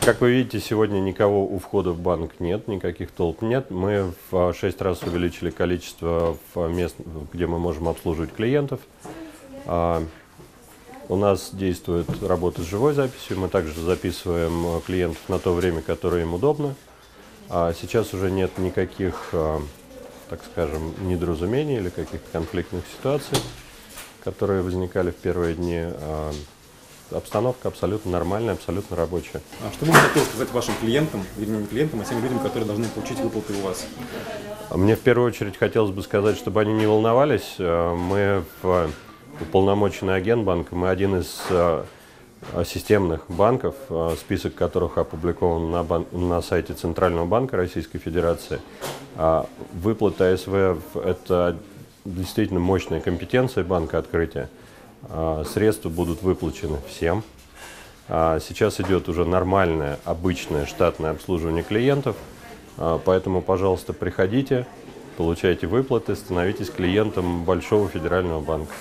Как вы видите, сегодня никого у входа в банк нет, никаких толп нет. Мы в 6 раз увеличили количество мест, где мы можем обслуживать клиентов. А, у нас действует работа с живой записью. Мы также записываем клиентов на то время, которое им удобно. А сейчас уже нет никаких, а, так скажем, недоразумений или каких-то конфликтных ситуаций, которые возникали в первые дни. Обстановка абсолютно нормальная, абсолютно рабочая. А что вы хотели сказать вашим клиентам, вернее не клиентам, а тем людям, которые должны получить выплаты у вас? Мне в первую очередь хотелось бы сказать, чтобы они не волновались. Э, мы в уполномоченный агент банка, мы один из э, системных банков, э, список которых опубликован на, бан на сайте Центрального банка Российской Федерации. А выплата АСВ – это действительно мощная компетенция банка открытия. А, средства будут выплачены всем. А, сейчас идет уже нормальное, обычное штатное обслуживание клиентов, а, поэтому, пожалуйста, приходите, получайте выплаты, становитесь клиентом Большого федерального банка.